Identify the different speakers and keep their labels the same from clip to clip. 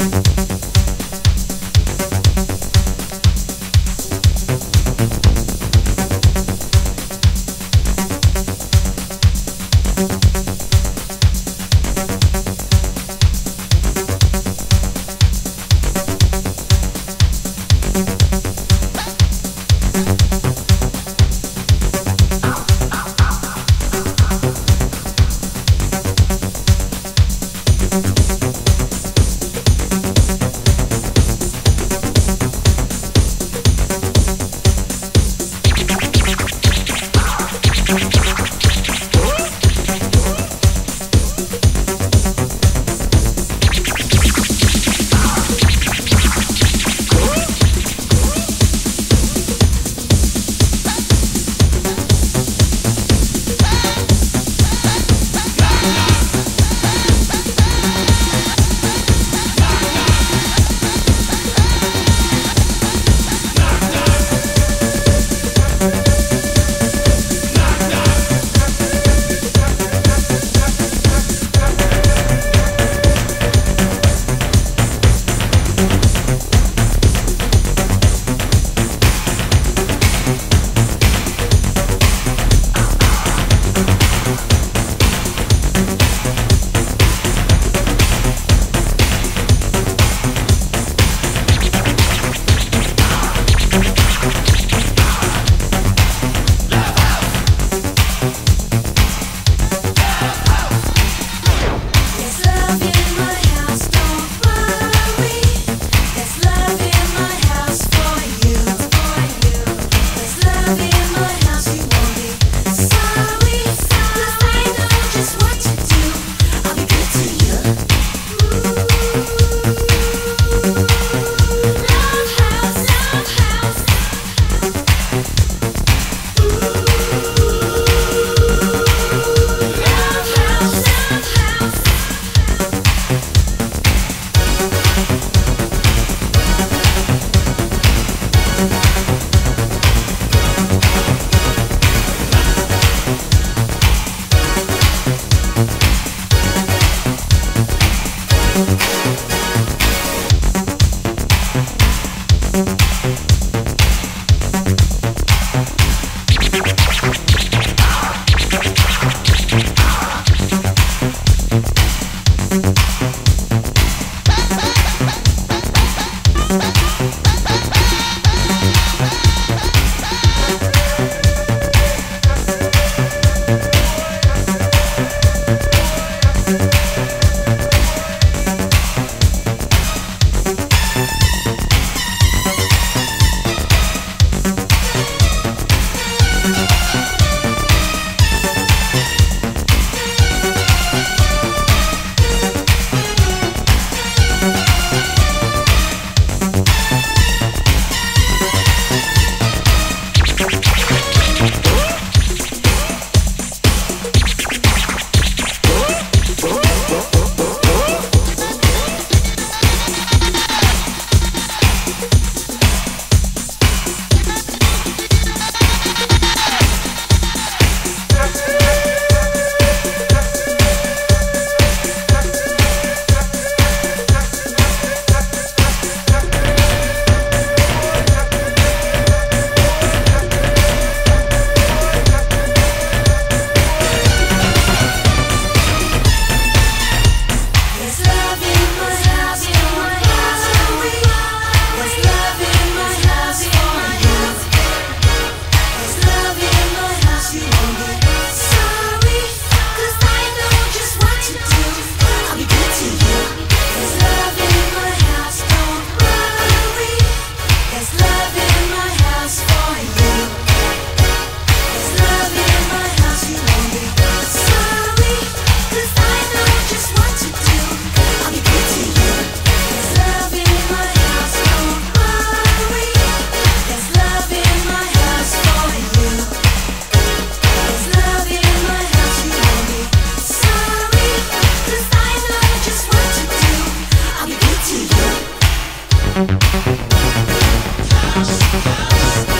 Speaker 1: Thank you. house, house.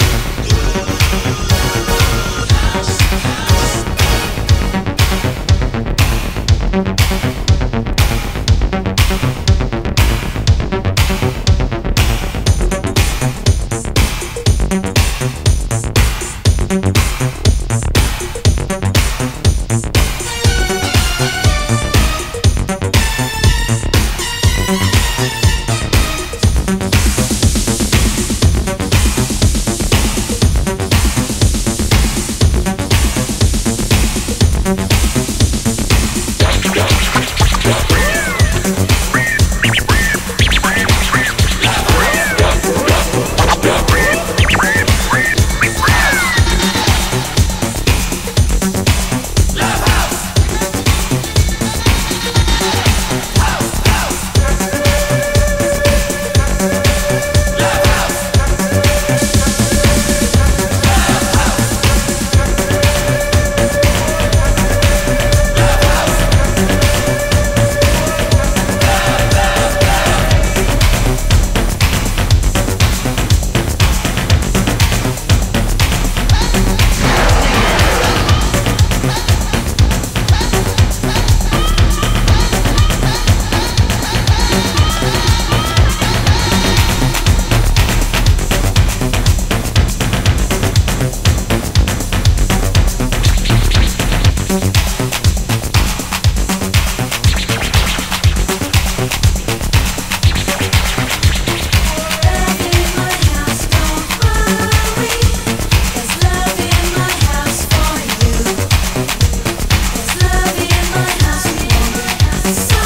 Speaker 1: Thank you.